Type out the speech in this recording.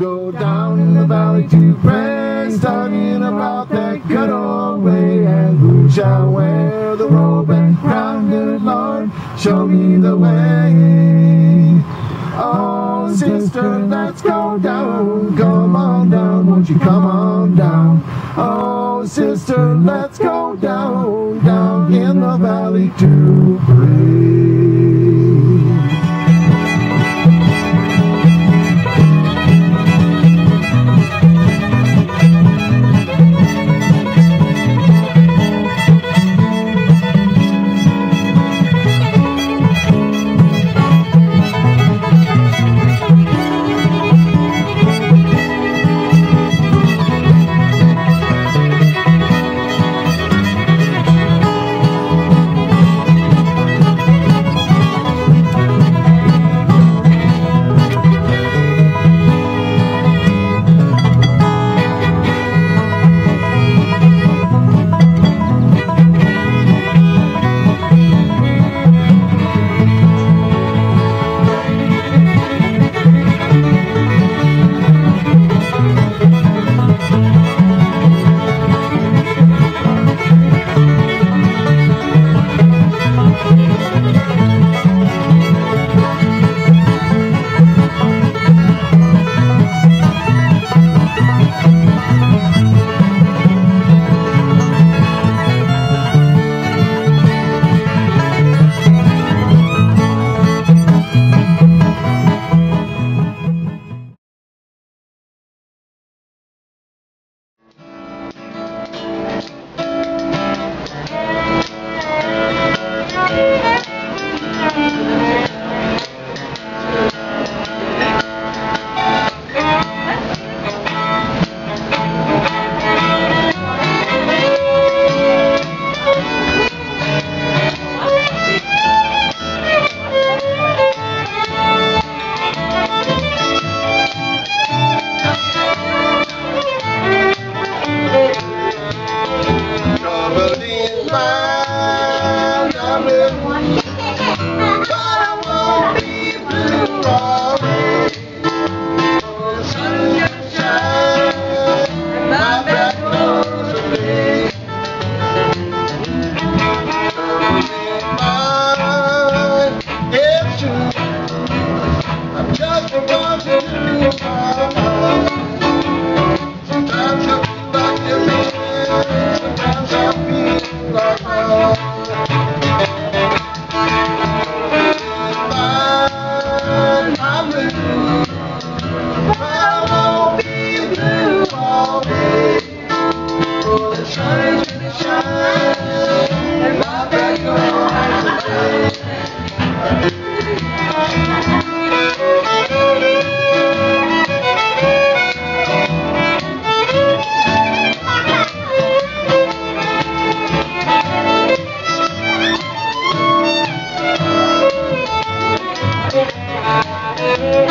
go down in the valley to pray, studying about that good old way. And who shall wear the robe and crown, good Lord? Show me the way. Oh, sister, let's go down. Come on down, won't you come on down? Oh, sister, let's go down, down in the valley to pray. Oh, Thank you.